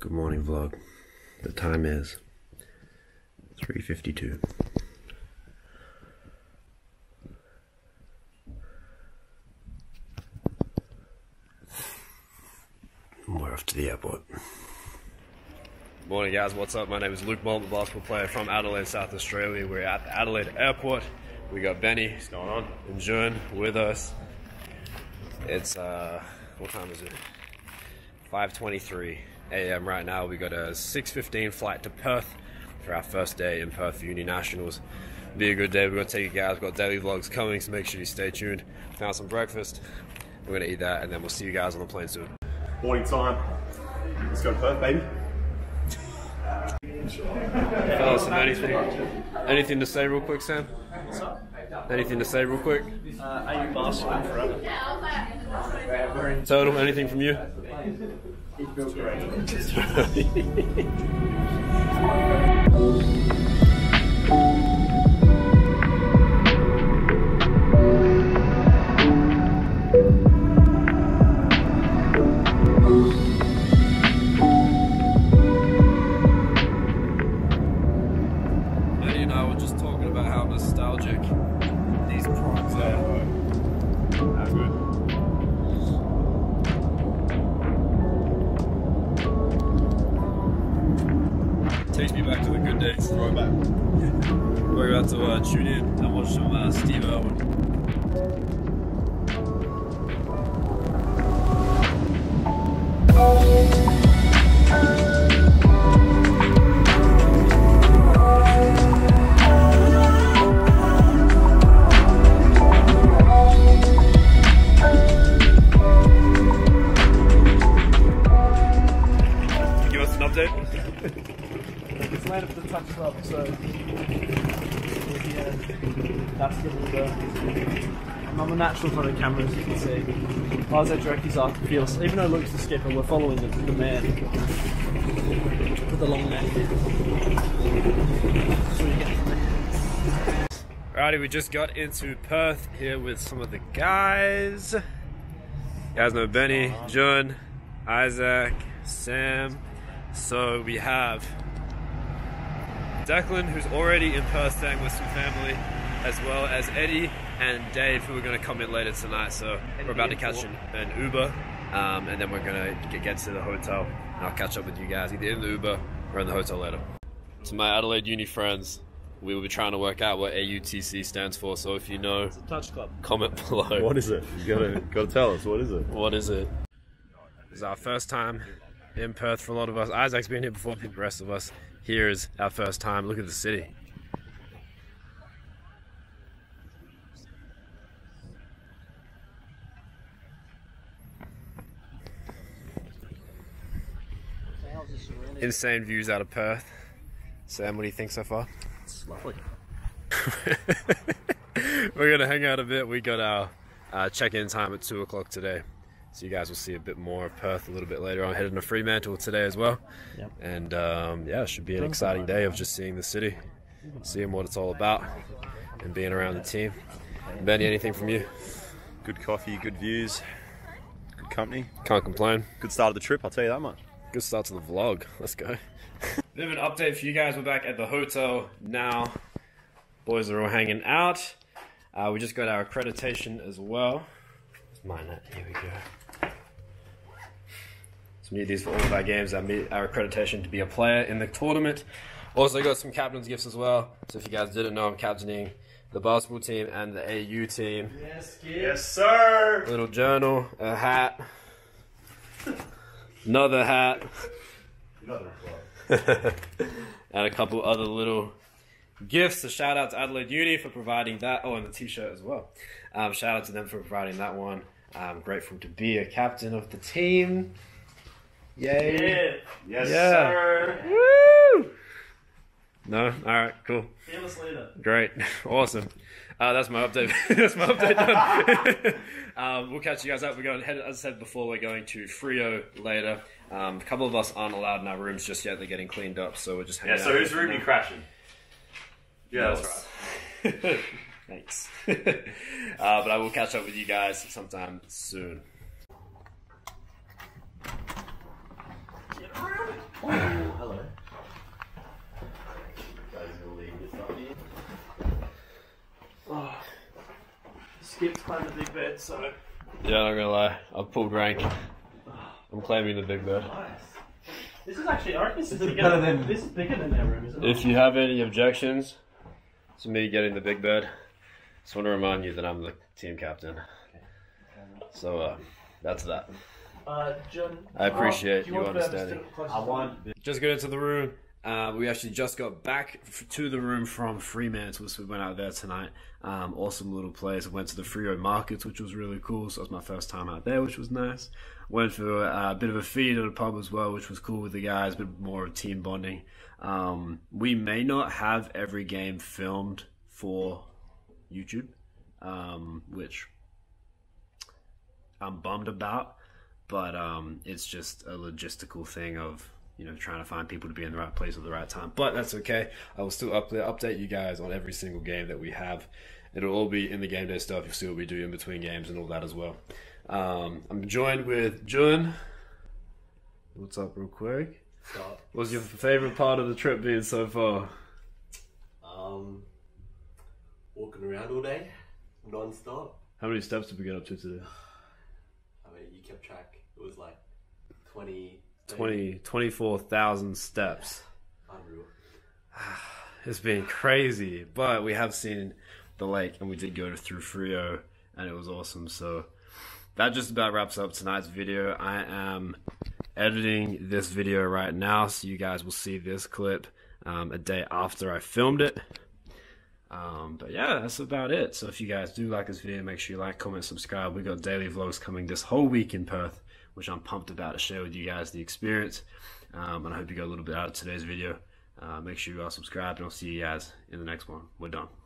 Good morning vlog. The time is 3.52. We're off to the airport. Morning guys, what's up? My name is Luke Mollet, basketball player from Adelaide, South Australia. We're at the Adelaide Airport. We got Benny, what's going on? And Jun with us. It's, uh, what time is it? 5.23 a.m. right now. We got a 6.15 flight to Perth for our first day in Perth for Uni Nationals. Be a good day. We're going to take you guys. We've got daily vlogs coming, so make sure you stay tuned. Found some breakfast. We're going to eat that, and then we'll see you guys on the plane soon. Morning time. Let's go to Perth, baby. Fellas, anything, anything to say real quick, Sam? Anything to say real quick? Uh, are you basketball forever? Total, anything from you? Just talking about how nostalgic these prawns are. How good. Takes me back to the good days. We're about to uh, tune in and watch some uh, Steve Irwin. Give us. It's landed for the touch club, so yeah, that's the. I'm a natural for the camera, as you can see. Isaac Drecky's arc feels, even though Luke's the skipper, we're following the, the man with the long neck. So Alrighty, we just got into Perth here with some of the guys. You guys know Benny, John, Isaac, Sam. So we have Declan, who's already in Perth staying with some family, as well as Eddie and Dave, who are going to come in later tonight. So we're about to catch an, an Uber, um, and then we're going to get, get to the hotel. And I'll catch up with you guys either in the Uber or in the hotel later. To my Adelaide Uni friends, we will be trying to work out what AUTC stands for. So if you know, the touch club. comment below. What is it? You gotta gotta tell us. What is it? What is it? It's our first time in Perth for a lot of us. Isaac's been here before. The rest of us here is our first time. Look at the city. Insane views out of Perth. Sam, what do you think so far? It's lovely. We're gonna hang out a bit. We got our uh, check-in time at two o'clock today, so you guys will see a bit more of Perth a little bit later on. Heading to Fremantle today as well, Yep. and um, yeah, it should be an exciting day of just seeing the city, seeing what it's all about, and being around the team. Benny, anything from you? Good coffee, good views, good company. Can't complain. Good start of the trip. I'll tell you that much. Good start to the vlog. Let's go. Bit of an update for you guys. We're back at the hotel now. Boys are all hanging out. Uh, we just got our accreditation as well. Mine. That here we go. So we need these for all of our games. Our, me- our accreditation to be a player in the tournament. Also got some captain's gifts as well. So if you guys didn't know, I'm captaining the basketball team and the AU team. Yes, Yes, sir. little journal, a hat, another hat, and a couple other little gifts. A shout out to Adelaide Uni for providing that. Oh, and the T-shirt as well. Um, shout out to them for providing that one. I'm grateful to be a captain of the team. Yay! Yes, Yeah. sir. Woo! No, all right, cool. Fearless leader. Great, awesome. Uh, that's my update. that's my update done. um, we'll catch you guys up. We're going. Head, as I said before, we're going to Freo later. Um, a couple of us aren't allowed in our rooms just yet. They're getting cleaned up, so we're just hanging Yeah. out. So who's here for room you crashing? Yeah, that's right. Thanks. uh, but I will catch up with you guys sometime soon. Oh, hello. Guys, gonna leave this up here. Oh, Skip's climbed the big bed, so. Yeah, I'm not gonna lie. I pulled rank. Oh. I'm claiming the big bed. Nice. This is actually, I reckon this, this is, bigger than, this is bigger than their room, isn't it? If you have any objections to me getting the big bed, just want to remind you that I'm the team captain. So, uh, that's that uh, John, I appreciate do you want Bev understanding. sit closer I to want. Just get into the room. Uh, we actually just got back f- to the room from Fremantle, so we went out there tonight. Um, awesome little place. I went to the Freo Markets, which was really cool. So it was my first time out there, which was nice. Went for uh, a bit of a feed at a pub as well, which was cool with the guys, but more of team bonding. Um, we may not have every game filmed for YouTube, um, which I'm bummed about, but um, it's just a logistical thing of you know trying to find people to be in the right place at the right time. But that's okay. I will still up update you guys on every single game that we have. It'll all be in the game day stuff. You'll see what we do in between games and all that as well. Um, I'm joined with Jun. What's up, real quick? Start. What's your favorite part of the trip been so far? Um, walking around all day, non-stop. How many steps did we get up to today? I mean, you kept track. It was like 20, 20, 24,000 steps. Unreal. It's been crazy, but we have seen the lake and we did go through Freo and it was awesome. So that just about wraps up tonight's video. I am editing this video right now, so you guys will see this clip um, a day after I filmed it. Um, but yeah, that's about it. So if you guys do like this video, make sure you like, comment, subscribe. We got daily vlogs coming this whole week in Perth, which I'm pumped about to share with you guys the experience. Um, and I hope you got a little bit out of today's video. Uh, make sure you are subscribed, and I'll see you guys in the next one. We're done.